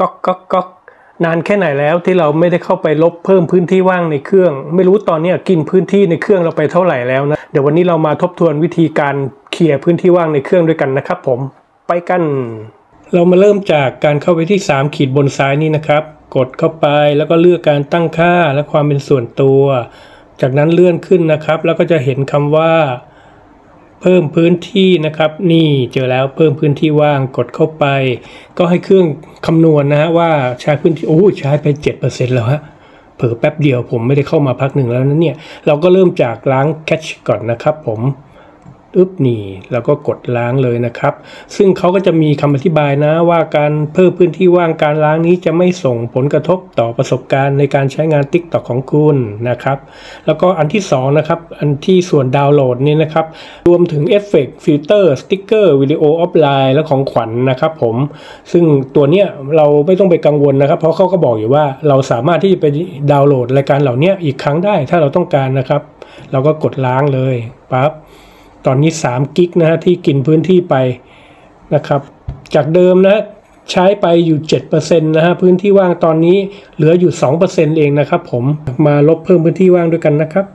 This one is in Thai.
ก๊อกก๊อกก๊อกนานแค่ไหนแล้วที่เราไม่ได้เข้าไปลบเพิ่มพื้นที่ว่างในเครื่อง ไม่รู้ตอนนี้กินพื้นที่ในเครื่องเราไปเท่าไหร่แล้วนะเดี๋ยววันนี้เรามาทบทวนวิธีการเคลียร์พื้นที่ว่างในเครื่องด้วยกันนะครับ ผมไปกัน เรามาเริ่มจากการเข้าไปที่ 3 ขีดบนซ้ายนี้นะครับ กดเข้าไปแล้วก็เลือกการตั้งค่าและความเป็นส่วนตัว จากนั้นเลื่อนขึ้นนะครับ แล้วก็จะเห็นคำว่า เพิ่มพื้นที่นะครับ นี่เจอแล้วเพิ่มพื้นที่ว่างกดเข้าไป ก็ให้เครื่องคำนวณนะฮะว่าใช้พื้นที่โอ้ใช้ไป 7%แล้วฮะเผลอแป๊บเดียวผมไม่ได้เข้ามาพักหนึ่งแล้วนะเนี่ย เราก็เริ่มจากล้างแคชก่อนนะครับผม อึ๊บนี่แล้วก็กดล้างเลยนะครับ ซึ่งเขาก็จะมีคำอธิบายนะว่าการเพิ่มพื้นที่ว่างการล้างนี้จะไม่ส่งผลกระทบต่อประสบการณ์ในการใช้งาน t ิ k t o k ของคุณนะครับ แล้วก็อันที่2นะครับอันที่ส่วนดาวน์โหลดนี่นะครับรวมถึงเอฟเฟกต์ฟิลเตอร์สติ๊กเกอร์วิดีโอออฟไลน์และของขวัญนะครับผมซึ่งตัวเนี้ยเราไม่ต้องไปกังวลนะครับ เพราะเขาก็บอกอยู่ว่าเราสามารถที่จะไปดาวน์โหลดรายการเหล่านี้อีกครั้งได้ถ้าเราต้องการนะครับ เราก็กดล้างเลยปั๊บ ตอนนี้3กิกนะฮะที่กินพื้นที่ไปนะครับ จากเดิมนะใช้ไปอยู่ 7%นะฮะพื้นที่ว่างตอนนี้เหลืออยู่ 2%เองนะครับผมมาลบเพิ่มพื้นที่ว่างด้วยกันนะครับ